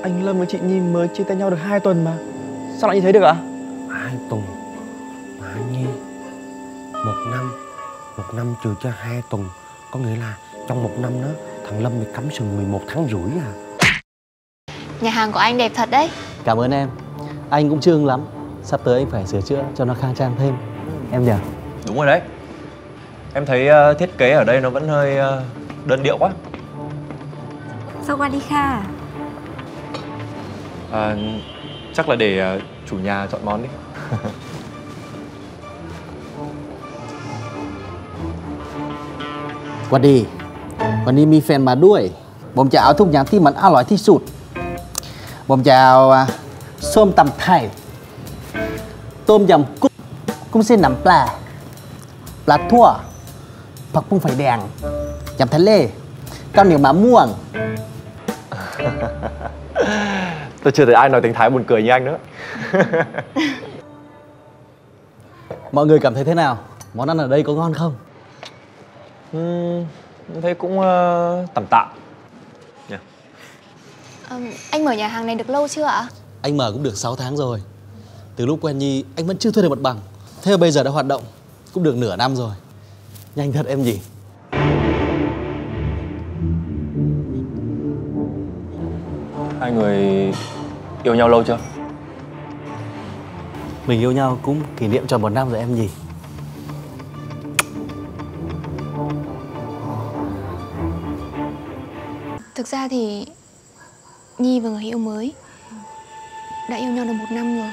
Anh Lâm với chị Nhi mới chia tay nhau được 2 tuần mà. Sao lại như thế được ạ? À? 2 tuần. Mà anh Nhi Một năm. Một năm trừ cho 2 tuần. Có nghĩa là trong một năm đó Thằng Lâm bị cắm sừng 11 tháng rưỡi à. Nhà hàng của anh đẹp thật đấy. Cảm ơn em. Anh cũng trương lắm. Sắp tới anh phải sửa chữa cho nó khang trang thêm. Em nhờ. Đúng rồi đấy. Em thấy ờ, thiết kế ở đây nó vẫn hơi ờ, đơn điệu quá. Sao qua đi Kha? à? à, Chắc là để ờ, chủ nhà chọn món đi วันดี วันนี้มีแฟนมาด้วย ผมจะเอาทุกอย่างที่มันอร่อยที่สุด ผมจะเอาอ่ะส้มตำไทย ต้มยำกุ้งกุ้งเส้นน้ำปลา ปลาทั่ว ผักบุ้งไฟแดง ยำทะเลข้าวเหนียวมะม่วง Tôi chưa thấy ai nói tiếng Thái buồn cười như anh nữa. Mọi người cảm thấy thế nào? Món ăn ở đây có ngon không? Ừm, Em thấy cũng ờ, tạm tạm Ờ, Anh mở nhà hàng này được lâu chưa ạ? Anh mở cũng được 6 tháng rồi. Từ lúc quen Nhi anh vẫn chưa thuê được mặt bằng. Thế mà bây giờ đã hoạt động Cũng được nửa năm rồi. Nhanh thật em nhỉ Hai người yêu nhau lâu chưa? Mình yêu nhau cũng kỷ niệm tròn một năm rồi em nhỉ Thực ra thì Nhi và người yêu mới Đã yêu nhau được một năm rồi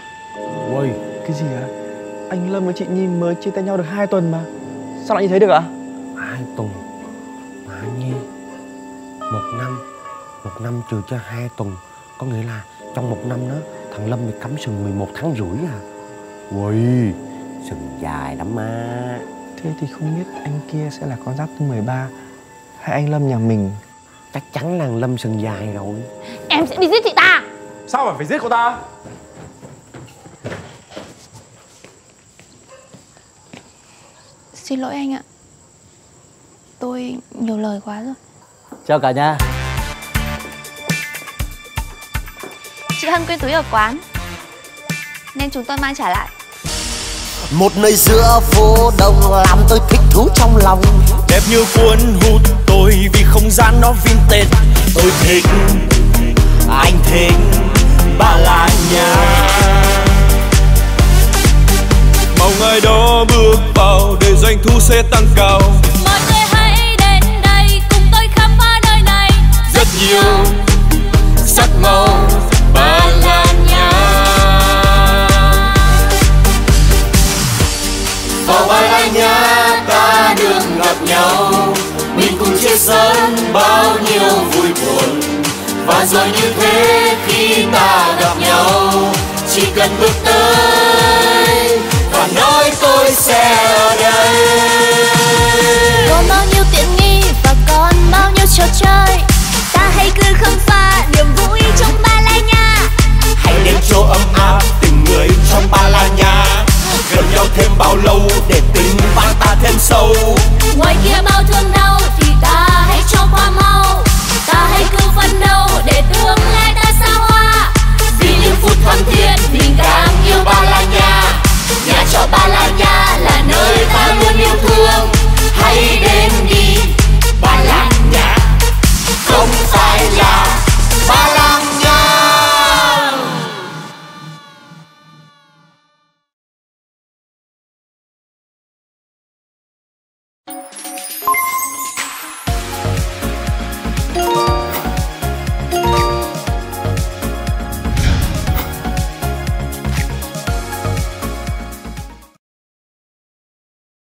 Ôi, cái gì ạ? Anh Lâm với chị Nhi mới chia tay nhau được 2 tuần mà Sao lại như thế được ạ? hai tuần mà Nhi một năm một năm trừ cho hai tuần có nghĩa là trong một năm đó thằng Lâm bị cắm sừng 11 tháng rưỡi à. Ui, sừng dài lắm má Thế thì không biết anh kia sẽ là con giáp thứ 13 Hay anh Lâm nhà mình? Chắc chắn là Lâm sừng dài rồi. Em sẽ đi giết chị ta. Sao mà phải giết cô ta? Xin lỗi anh ạ. Tôi nhiều lời quá rồi. Chào cả nhà Chị Hân quên túi ở quán. Nên chúng tôi mang trả lại. Một nơi giữa phố đông làm tôi thích thú trong lòng. Đẹp như cuốn hút tôi vì không gian nó vintage. Tôi thích anh thích ba la nhà mong ai đó bước vào để doanh thu sẽ tăng cao. Mọi người hãy đến đây cùng tôi khám phá nơi này. Rất nhiều sắc màu và rồi như thế khi ta ¡Para!